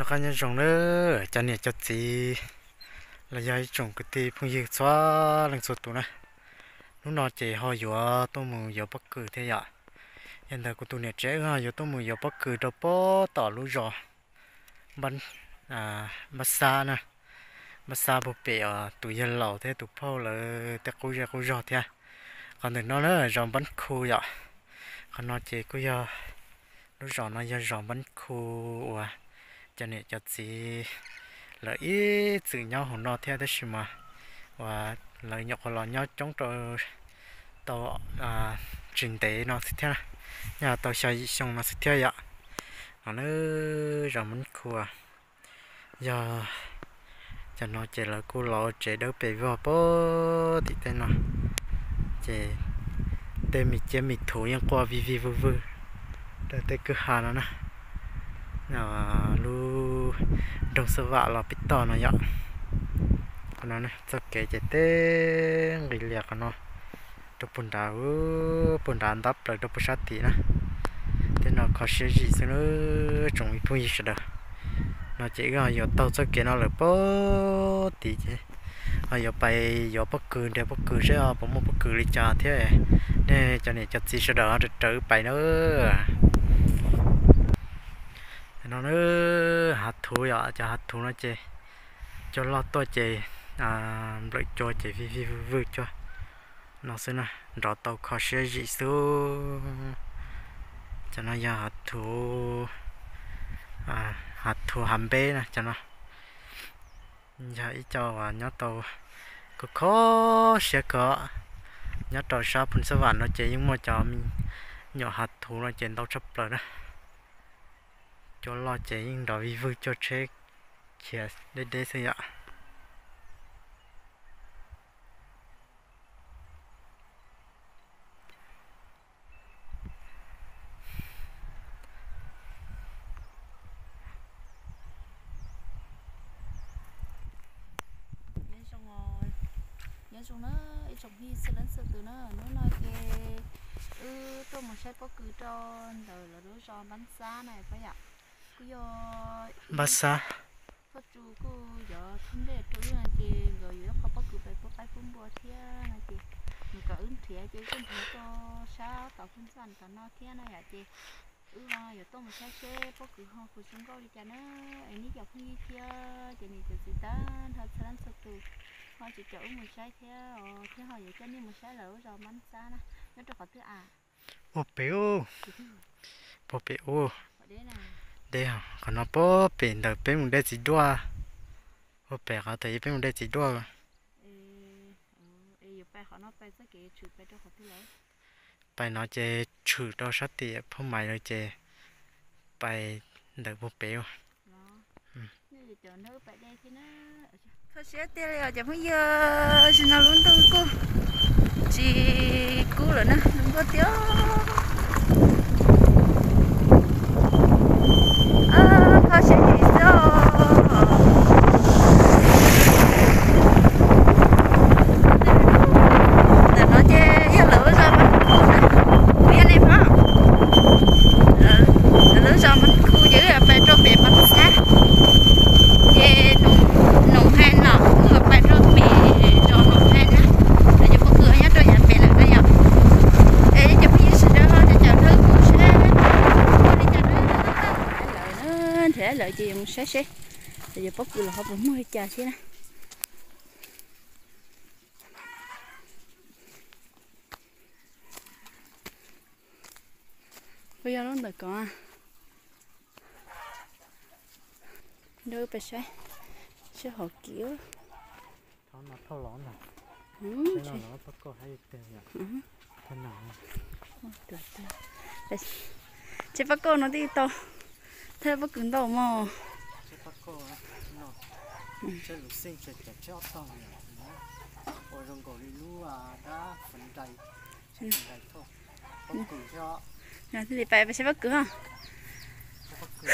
nó có nhân trồng nữa. Cho nên cho gì là do trồng cái tì phong dư xóa lần sụt tụ này lúc nào chỉ họ vừa tôi muốn vừa bất cứ thế vậy hiện tại của tụi này trẻ ha vừa tôi muốn vừa bất cứ đâu bó tỏ lũ rồi bắn à bắt xa nè. Bắt xa bộ bể à tụi dân lẩu thế, tụi phô là ta cố ra cố rồi thế à. còn đừng nó nữa rồi bắn khu vậy còn nó chỉ cứ giờ lúc rồi nó giờ rồi bắn khu à cho nên cho chị lợi ít sự nhau hồn nó theo đấy mà. Và lợi nhọc là nhau chống trò tàu à trình tế nó sẽ theo nhà tàu xây xong nó sẽ theo vậy nó nữa rồi mình khua, giờ cho nó chỉ là cô lọ chỉ đâu bị vào bó thì tên nó chỉ tên mình chơi mình thủ nhưng qua vi vi vư vư để tới cứ hà nó nè. Nào à, lu đồng sơ vạ là bít tỏ nó nhở còn nó này cho kể chạy tên người liệt của nó đồ bùn đá bùn đá đắp lại đồ bùn sát tí nè. Thế nó có sẽ gì xong nó trồng ít phong gì sẽ được nó chỉ có giờ tao cho kể nó là bó tí chứ. À giờ bay giờ bất cứ để bất cứ sẽ ở một bất cứ lý chờ thế. Này cho nên cho gì sẽ đỡ trở bay nữa nó hạt thú ạ cho hạt thú nó chê cho lo to chê à lợi cho chê vi vi vư cho nó xin à rõ tàu khó xe dị số cho nó giờ hạt thú à hạt thú hàm bê nè cho nó giờ ít cho và nhớ tàu có khó xe có nhớ tàu sao phun sơ vạn nó chê nhưng mà cho mình nhỏ hạt thú nó chơi tàu sắp rồi đó cho lo chế nhưng đó vì vừa cho chế chia để để xây ạ. Chúng nó trồng hi sẽ lớn sự từ nó nó nói cái ừ tôi một xe có cứ cho rồi là đứa cho bánh xa này phải ạ cho ạ chị ừ mà giờ tôi một sai xe bóc cứ ho cứ chúng đi cho nó anh ấy giờ không đi thia chị này chị chị ta thật sẽ làm sự từ họ chỉ chỗ một theo theo họ vậy cho nên một sai lỡ rồi bánh xa nè nó cho có thứ à béo bố béo ở đây hả còn nó bố bên đầu bên mình đây chỉ đua ô bé họ thấy bên mình đây chỉ đua bài nó chơi chữ đó sát thì không mày rồi chơi bài đời bố béo thôi sẽ tiêu rồi chẳng bây giờ xin nó luôn tôi cô chỉ cú rồi nè đừng có tiêu à thôi sẽ gì sao để nó chơi yêu lửa ra mình biết đi phải không lửa ra mình khu giữ ở bên trong biển bắt xa về nông nông hay nọ cứ ở bên trong biển cho nông hay nè để cho có cửa nhá cho nhà biển là cái gì để cho bây giờ đó cho chào thứ cũng sẽ đi chào thứ nó lợi gì cũng sẽ sẽ để cho bóc cửa là họ vẫn mua trà xí nè. Bây giờ nó được có à. Đâu phải sẽ sẽ họ kiểu. Nó nó thâu lỏng này ừ nào nó bắt có hay tiền nhỉ? Thế nào? Được được chỉ bắt cô nó đi to thế bắt cứng đầu mà sẽ bắt sẽ lục sinh sẽ chặt chót tao nhỉ ôi rong cổ đi à đã phần đầy phần đầy thôi bắt cử cho là thì phải sẽ bắt cứng à bắt cử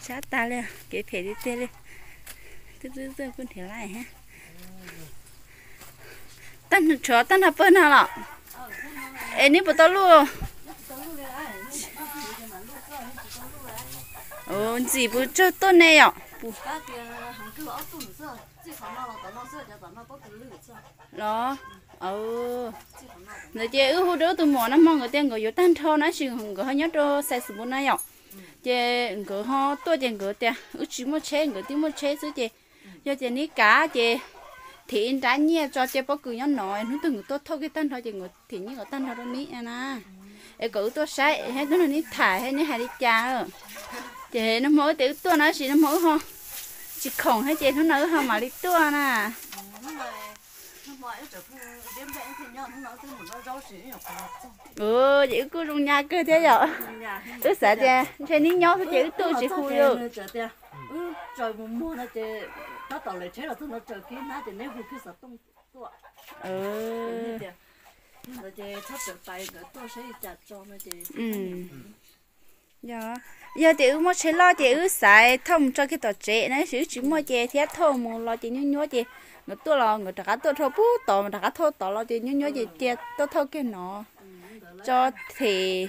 sát ta lên cái phải đi tê lên từ từ từ con thể lại ha được chó tan hợp bên nào lọ ê ní bữa tao luôn ồ gì bữa cho tôi này ạ đó nãy chị ư hồi đó tôi mua nó mong người ta người vô tan thô nó chỉ hùng người nhớ cho sai sự bữa nay ạ chị người họ tôi chị người ta ư chỉ mua chế người tí mua chế chứ chị cho chị ní cá chị thì anh đã nhẹ cho chị bao cứ nhớ nói nó từng tôi thôi cái tan thôi chị người thì như người tan thôi đó ní à em tôi sai hay tôi ní thải hay ní hay đi cha rồi chị nó mỗi tiểu tôi nói gì nó mỗi ho chỉ khổng hay chị nó nói ho mà đi tôi nè? Ừ chị cứ trong nhà cứ thế rồi ước sợ chị chị ní nhau thì chị tôi chỉ khui được trời trời mùa mùa nó chơi nó tàu lại chế là tôi nó trời kia nó thì nếu hụt cái sợ tung tua ừ. Chơi thoát được tay nữa tôi sẽ chặt cho nó ừ dạ giờ chị ước mua chế lo chị ước xài thông cho cái tờ chế này sử chỉ mua chị thiết thông mua lo chị nhớ nhớ chị người tôi lo người ta cả tôi thôi bút tỏ mà ta thôi tỏ lo chị nhớ nhớ chị tiệt tôi thôi cái nó cho thì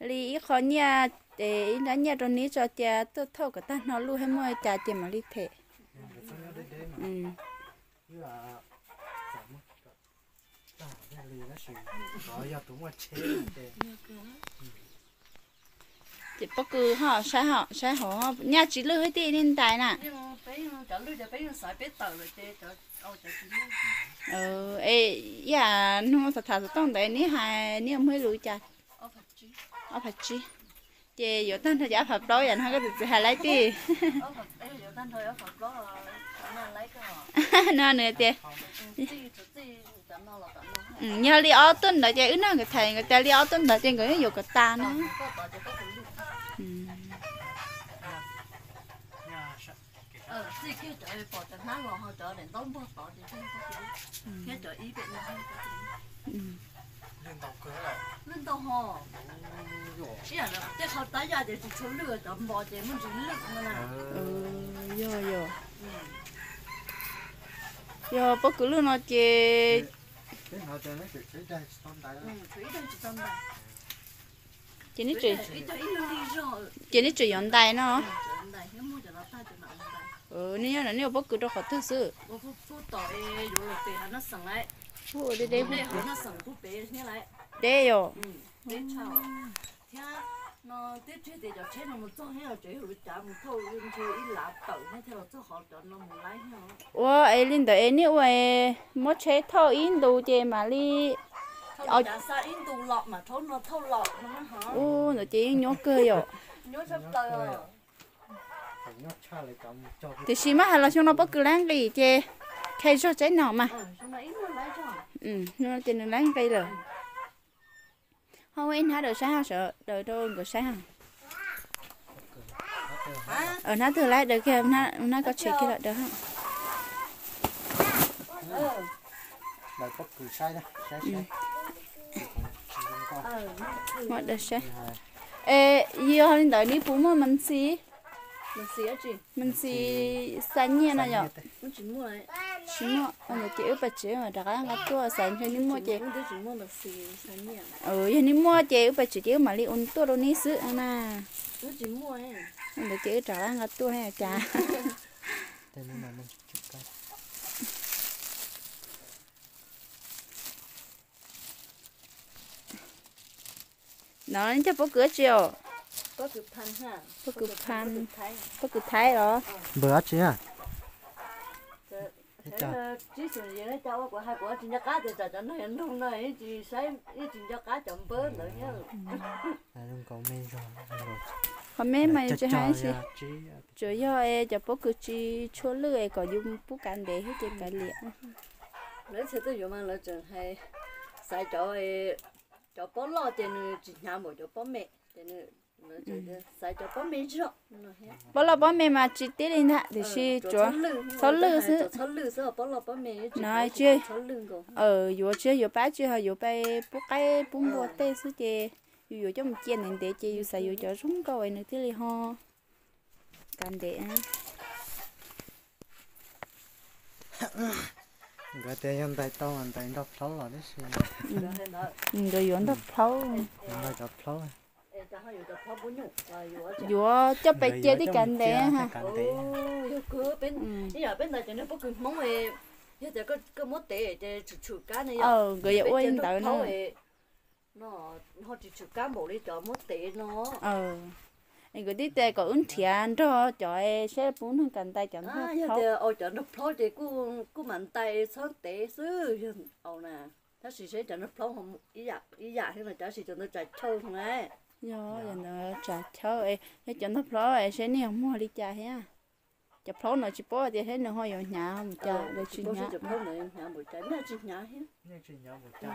lý khó nha để đã nhà rồi ní cho tia tôi thôi cái ta nó luôn hay mua trà tiền mà lý thế ừ như là giảm mất đó là lý nó sự đó giờ tụi mà chế để chị bắt cứ họ sai họ sai họ nhà chỉ lừa hết tiền hiện tại nè nó nó chị ờ ê ya nó thật thật tông đấy ní hai ní mới chả ô phải chị ở phải chi? Chị giờ tên thời giả phật đôi anh hai cái gì hai lấy tan phải đó nó nó nữa chị chị chị nó nó nhớ đi ở tuần đó chị ứng nó người thầy người ta đi ở tuần đó chị người dùng cái ta nữa có tờ ừ. trời bỏ cho nó lo họ trở đến đóng bỏ tờ thì không có cái lưỡi trời ý không có gì. lên tàu cửa rồi lên tàu họ ý là cái họ tái ra thì chỉ số lửa chậm bỏ thì mình chỉ lửa mà nè ừ yo yo yo bất cứ lúc nào chị cái cho nó chỉ chế đây tôm đại ừ thủy chỉ chị đi rồi chị nói chuyện dọn tay nó. Ừ nếu là nếu bất cứ đâu khó thứ sự rồi Ủa, đây đây đây họ nó tiếp theo thì cho chế nó một chỗ hay là chế rồi trả một thâu lên chơi ít lá tỏi hay theo chỗ họ cho nó một lái nhau. Ủa ấy linh đó ấy nếu vậy mất chế thâu in đồ chị mà đi tù mà thâu nó thâu lọt nó hả? Ô nó chị nhớ cơ sắp tới rồi. Thì xí mà là chúng nó bất cứ láng gì chị khai cho trái nào mà. Ừ xong rồi nó cho. Ừ nó láng cây rồi. Không em hả được sao sợ? Đời tôi được sao ở nó từ lại được kia nó nó có chuyện kia lại được không? Lại có cửa sai đó. Sai sai. Ừ mọi được sao ê giờ hôm tới đi phụ mà mình xí. Mình xỉa chị. Mình xí sáng nhiên này nhở? mình chỉ mua này chỉ mà ông chị yêu bà chị mà đã ăn cái tua sáng cho nên mua mình chỉ mua mình sáng nhỉ ừ cho nên mua chị yêu bà chị yêu mà đi ôn tua đâu ní anh à mình chỉ mua ông bà chị trả ăn cái tua hay chả. Mình chụp cái nó cho bố cửa chiều có cực thanh ha bố cửa pan thái bố cửa thái đó bữa chứ à chỉ sử dụng cái cháu của hai của chính cá thì cho nó hiện không này chỉ sai ý chính cá chậm bớt nữa nhá là luôn có men rồi còn mấy mày Cho cho cho hai chứ chủ yếu em cho bố cứ chua lưỡi có dùng bút cán để hết trên cái liệt lấy xe tôi dùng mà lấy trường hay sai cho cho bố lo tiền chỉ nhà một cho bố mẹ tiền lấy trường sai cho bố mẹ chứ bố là bố mẹ mà chỉ tiết lên thạ thì si chúa sáu lư sư sáu lư sư bố lo bố mẹ Nói chứ. ờ yếu chưa yếu bá chưa yếu bay bố cái bún bò tê chè yếu yếu cho một chén nên để chè yếu xài yếu cho súng câu ấy nữa thế li ho cán để á cái tiền nhân tay tao anh tay đập thấu rồi đấy xí ừ rồi. yếu đập nhân tay đập pháo vừa cho bé chơi đi cảnh đấy ha. yêu cứ bên ừ. bây giờ bên này cho nó bất cứ mong về bây giờ có có mất tệ để chủ chủ cá này ờ người yêu quên tới nó nó. họ chỉ chủ cá bộ đi cho mất tệ nó. Ờ anh cứ đi tè có ứng thiện đó. Cho em sẽ bún hơn cảnh tay cho nó à giờ cho nó phơi thì cứ cứ mạnh tay sáng tệ xứ. Ồ nè ta chỉ sẽ cho nó phơi không ý dạ ý dạ thế là ta chỉ cho nó chạy trâu thôi nè do giờ nó trả cho em thế cho nó phlo em sẽ nhiều mua đi trả ha cho phlo nó chỉ bỏ thì hết nó hơi ở nhà không trả để bố nhà chụp phơi này nhà buổi trái nè chỉ nhà hết ừ nhà chỉ nhà buổi trái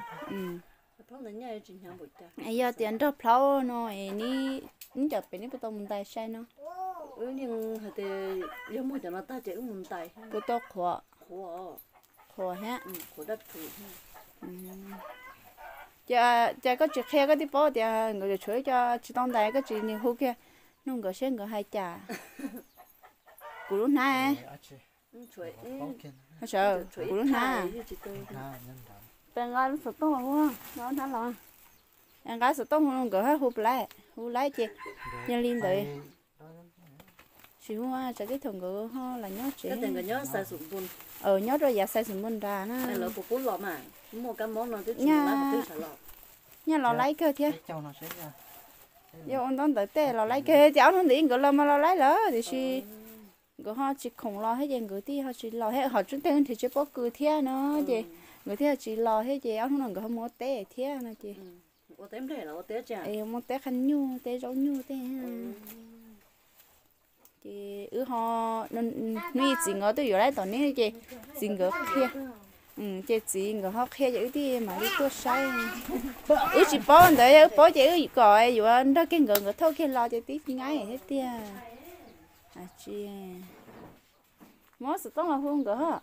ai giờ tiền đó phlo nó em ní ní chợ bên ní bắt đầu mình tay sai nó. Ừ nhưng hạt thì nếu mua cho nó ta chỉ muốn tay bắt đầu khóa khổ. Khóa ha ừ khổ đất thủ cha cha có chuyện khe có đi bỏ thì người cho cho chỉ đại có chuyện nhiều hú kia nó người sẽ người hai cha cú lúc này ừ chuối ừ hay sợ cú lúc này chỉ tôi bên ngoài nó sụt tông luôn nó nó lo em gái sụt tông luôn hết hú lại hú lại chị nhân liên tới chỉ hoa sẽ cái thằng người ho là nhớ chị. Cái cái nhớ xài sụn bún ờ nhớ rồi giờ sai sụn mình ra nó. Là phục vụ lọ mà. Mua cái món nào tới chừng Nha. lá tới xài lọ lấy cơ thế cho nó sẽ ra. Giờ ông đón tới tê lo lấy cơ. Cháu nó đi người lo mà lo lấy lỡ thì chỉ người họ chỉ không lo hết gì người thì họ chỉ lo hết họ chúng tên thì chỉ có cứ thế nó gì người thì chỉ lo hết ông không người không mua té thế nó chị. Ô tém đây là ô té chả? Em mua té khăn nhu té rau nhu té ha. Chị ư họ nên nuôi gì ngó tôi vừa lấy tao ní chị. Gì ngó kia. Ừ chị gì ngó họ kia vậy đi mà đi tôi sai. Ư chỉ bỏ đấy ư bỏ chị ư gọi vừa đó cái ngó ngó thôi kia lo cho tí ngay hết tia. À chị. Mó sự tông là hương gỡ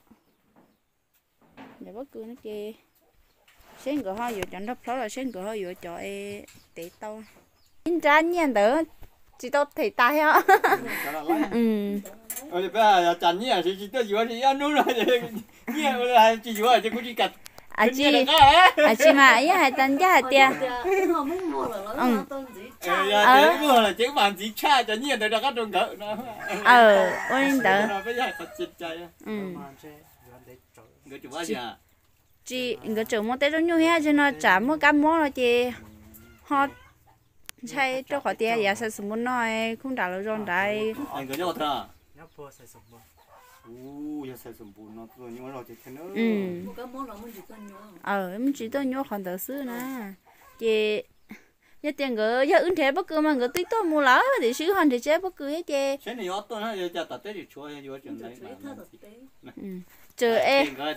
giờ bất cứ nó chị sen gỡ họ vừa chọn đắp pháo là sen gỡ họ vừa cho e tế tao in ra nhiên đỡ chỉ tao thấy tai á. Ừ. Ở đây bây giờ chăn nhỉ chỉ chỉ tôi vừa thì ăn luôn rồi. Ở đây chỉ vừa chỉ cũng chỉ cắt à chị à chị mà ấy hai tân giá hai tia. họ muốn mua là nó Ừ. ờ. vừa là chỉ bạn chỉ cha cho nhỉ tôi đã cắt trong cỡ ờ ôi chết chạy ừ người chủ chị người trưởng mua tết như thế cho nó trả mua cam mua rồi chị. Họ chạy cho khỏi tia giờ sẽ sử muốn nói không trả lời rồi đấy anh có nhau thà nhớ bùa sẽ sụp bùa u giờ sẽ sum bùn nó rồi nhưng mà rồi thì thế nữa. Ừ. Mua mình chỉ cần nhớ ờ em chỉ tôi nhớ khoản đầu xưa nè. Chị giờ tiền người giờ ứng thế bất cứ mà người tích tôi mua lỡ thì sử hoàn thì chế bất cứ hết chị. Thế này ở tôi nó giờ tập tết thì chúa giờ chuyện cho chờ em à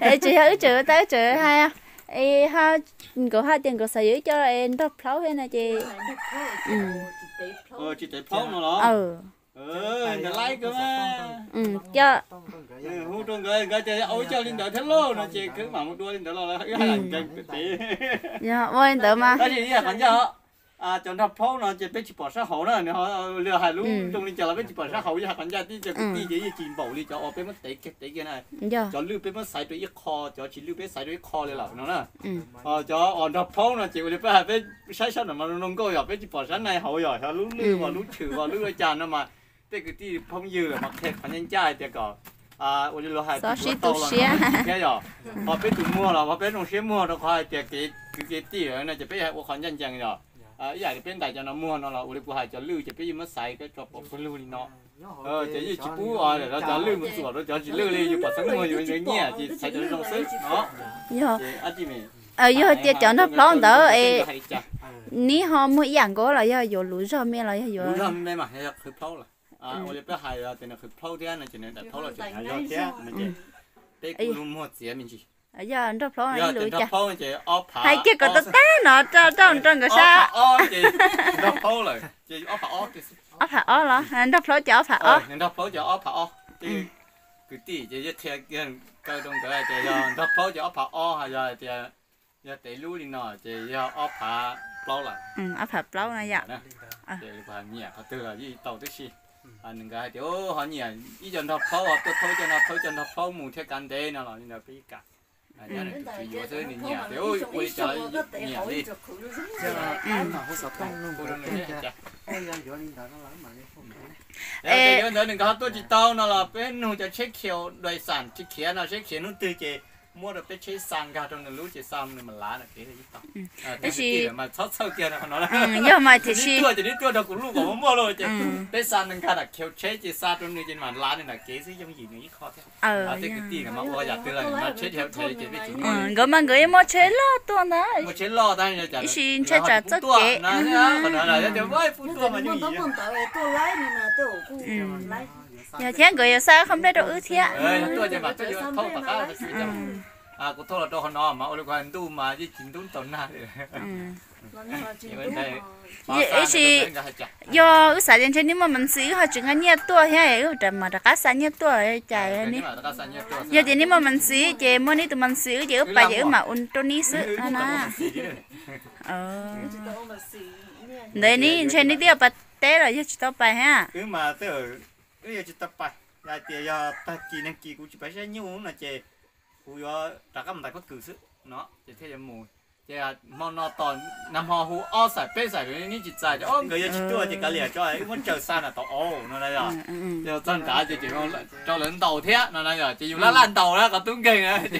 ê chị hãy chờ tới chờ hai à ê ha có hai tiền có xài cho em đắp pháo hết nè chị? Tế ờ chỉ tới phong nó đó. Ờ ờ người like cơ mà. Ừ cho Ừ, hú trong người cái chơi ôi cho linh đợi thế lô nó chỉ cứ mà một đuôi linh đợi là cái hai lần cái tí dạ ôi đỡ mà. Cái gì à khán giả à chọn thập phố nó chỉ biết chỉ bỏ sát hậu nó nè họ ờ, lừa hà lú trong linh chờ là biết chỉ bỏ sát hậu với hạt bánh da tí cái tí gì chỉ bầu đi cho bé mất tệ cái tệ cái này. Cho lưu bé mất sai tới kho cho chỉ lưu bé sai tới kho lên là nó nè ờ cho ở thập phố nó chỉ lưu bé hạt bé sai sát nó mà nó nông coi rồi bé chỉ bỏ sát này hậu rồi hà lú lừa và lú chữ và lú chà nó mà. Tê cái tí phong dư mà khẹt phản nhân trai tê cỏ à ôi lừa hạt bé tàu là cái rồi. Họ bé tụi mua là họ bé nông xe mua nó khoai tê cái cái tí nó chỉ bé hạt của khoản nhân à ý là bên đại cho nó mua nó là tôi cũng hay cho lưu chỉ biết mất sai cái cho bỏ cái lưu đi nó ờ chỉ như chỉ bú à để nó cho lưu một số nó cho chỉ lưu đi bỏ sống mua rồi nhẹ chỉ sai cho nó sức nó à chị mình ờ giờ tiệt chọn đắp pháo đỡ ê. chả ní họ mới dạng có là giờ giờ lúa rau mẹ là giờ lúc hôm nay mà hay khử phao là. À tôi biết hay là thì nó khử phao thế này chỉ nên đặt phao là chỉ hay rồi thế mình chỉ đây cũng mua tiền mình chỉ giờ đắp pháo giờ này tiền chả chỉ ốp hay cái có té nó cho cho trong cái sao? Nó phô rồi chị ốp phá ốp ấp hả? Ó là đắp pháo cho hả? Ó ờ nên nó phô cho ốp phá ốp. Chị cứ tí chị nhất theo cái câu đông cái chị giờ nó phô cho ốp phá ốp hay giờ chị giờ để lưu đi nó chị giờ ốp phá lâu là. Ừ ấp hả? Pháo này dạ. Nè. Chị phải nhẹ họ từ là gì tàu tới xí anh cái thì ô họ nhẹ ý cho nó phô họ tôi phô cho nó phô cho nó phô mù theo căn đê nó là như là bị cả nhà này tại chỉ có thế này nhà thế nó ôi trong trời nó nhà đi. nó là là ăn mà hút sọt tông luôn rồi chả. ai giờ giờ đi đó nó lắm mà đi phải Ê, nhớ đừng có tôi chỉ tao nó là bên nu cho check khiêu đôi sản check khía nó check khía nó từ chế mua được cái chế sang cả trong cái lũ chế sang nên mà lá là cái gì tao. À cái gì mà sót sâu kia nó nó ừ nhưng mà thì si tua thì đi tua đâu cũng lũ cũng mua rồi chứ Ừ. cái sang nên cả là khiêu chế chế sang trong này trên mà lá này là cái gì giống gì nữa khó thế. Ờ à thế cái gì mà mua giả từ là mà chế theo thế chế biết chỉ ừ gọi mà người mua chế lo tôi đó một chế lo ta là chả xin chế trả rất kế. nó nó là cho vay nó tua mà như tàu tôi lái nhưng mà tôi cũng Ừ. lái. Giờ thế người sao? Không biết đâu ư thế tua tôi thâu tất cả cái ừ à cũng thôi là cho nó mà ôi quan tu mà chỉ chính tu tổn na ừ. Vậy chị- do ư xài điện trên nhưng mà mình xí họ chừng anh nhớ tua thế ư trầm mà đã xài nhớ tua chạy đi giờ thì nếu mà mình xí chị mua đi tụi mình xí chị ướp bài chị mà un tô ní xứ à nè ờ. Chỉ tôi mà xì nha đấy ní trên ní tiêu bát té rồi chứ chỉ tao bài ha. Cứ mà cứ giờ chỉ tập bài là giờ ta chỉ năng kỳ cũng chỉ phải sẽ nhiều là chỉ giờ ta các mình ta có cử sự. Nó chỉ thế là mù chỉ là mong nó toàn nằm họ hú o sải bê sải rồi ní chỉ dài cho người giờ chỉ tua chỉ cả liền cho ấy muốn chờ xa là tao ô nó đây rồi. Ừ ừ giờ chân đã chỉ chỉ mong cho lớn đầu thế nó đây rồi. Chỉ dùng lá lan đầu đó có tướng kinh á. Chỉ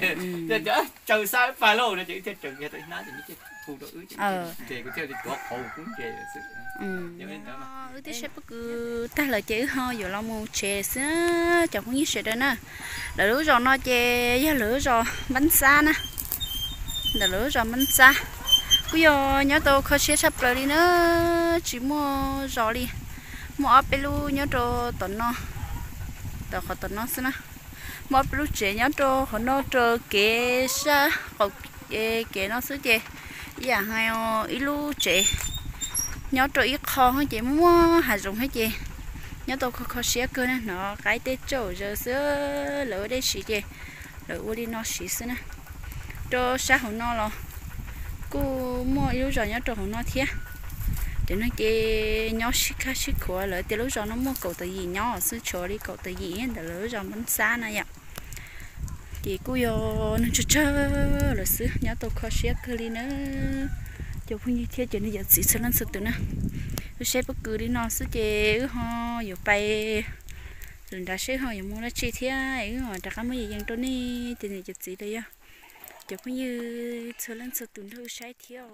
chỉ chờ xa phải lâu này chỉ chỉ chừng kia tôi nói chỉ chỉ thu được chỉ chỉ có theo thì có hậu cũng chỉ là sự ừ. Giờ ừ thì sẽ bất cứ ta là chế ho giờ lo mua chè xứ chẳng có gì sẽ đó nè. Là lứa rồi nó chè giá lứa rồi. Bánh xa nè. Là lứa rồi bánh xa. Bây giờ nhớ tôi khó sẽ sắp rồi đi nữa. Chỉ mua rồi đi. Mua áp lu nhớ tôi tuần nó tao khó tuần nó xí nè. Mua áp lu chè nhớ tôi họ nó tôi kế sa họ kế nó xứ chè. Dạ hai ít lu chè nhớ tôi ít kho hết chị? Mua hà dùng hết chị? Nhớ tôi kho kho xía cơ nè. Nó cái tết chỗ giờ xưa, lỡ đây xí chị. Lỡ u đi nó xí xí nè. Cho sao hồng nó lo cô mua yếu rồi nhớ trâu hồng nó thiệt để nó chị nhớ xí khá xí khổ, lỡ từ lúc rồi nó mua cầu tự gì nhớ ở chỗ đi cầu tự gì để lỡ rồi bánh xa này ạ. Chị cô yo nó chơi chơi lỡ xứ. Nhớ tôi kho xía cơ đi nữa cho phun như thế cho nên giờ chỉ sẽ lên sự tự nè. Tôi sẽ bất cứ đi nó sẽ chế ho giờ bay rồi đã sẽ ho giờ mua nó chi thế ấy họ đã có mấy gì dân tôi đi, thì này giờ gì đây á. Cho phun như sẽ lên sự tự thôi sai thiếu